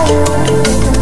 Ooh.